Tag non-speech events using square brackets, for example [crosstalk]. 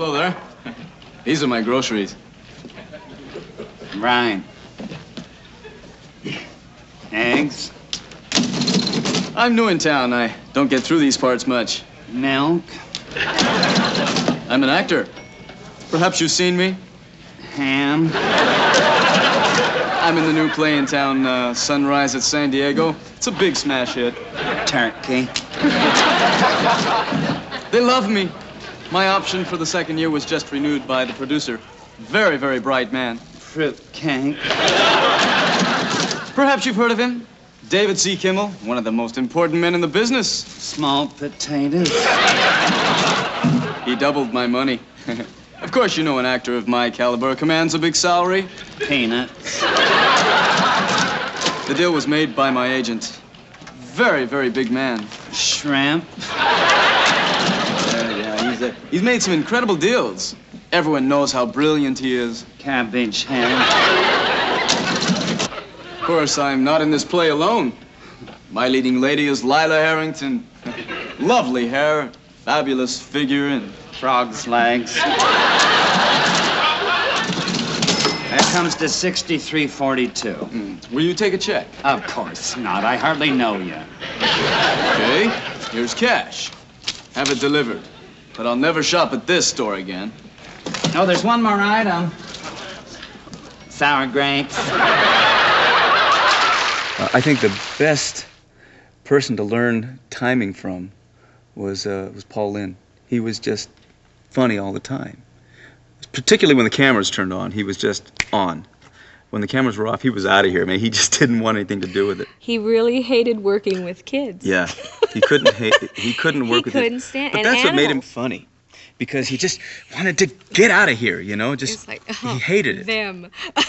Hello there. These are my groceries. Right. Eggs, I'm new in town. I don't get through these parts much. milk, I'm an actor. Perhaps you've seen me. ham, I'm in the new play in town, uh, Sunrise at San Diego. It's a big smash hit. turkey. They love me. My option for the second year was just renewed by the producer. Very, very bright man. Fruit cake. Perhaps you've heard of him. David C. Kimmel, one of the most important men in the business. Small potatoes. He doubled my money. [laughs] of course, you know an actor of my caliber commands a big salary. Peanuts. The deal was made by my agent. Very, very big man. Shrimp. He's, made some incredible deals. Everyone knows how brilliant he is. Cabbage head. Of course, I'm not in this play alone. My leading lady is Lila Harrington. Lovely hair, fabulous figure, and Frog's legs. That comes to 6342. Hmm. will you take a check? Of course not. I hardly know you. Okay, here's cash. Have it delivered. But I'll never shop at this store again. Oh, there's one more item. Sour grapes. Uh, I think the best person to learn timing from was uh, was Paul Lynde. He was just funny all the time. Particularly when the cameras turned on, he was just on. When the cameras were off, he was out of here. Man, he [laughs] just didn't want anything to do with it. He really hated working with kids. Yeah, he couldn't hate. He couldn't [laughs] work with it. couldn't stand- But that's what made him funny, because he just wanted to get out of here. You know, just like, he oh, hated it. Them. [laughs]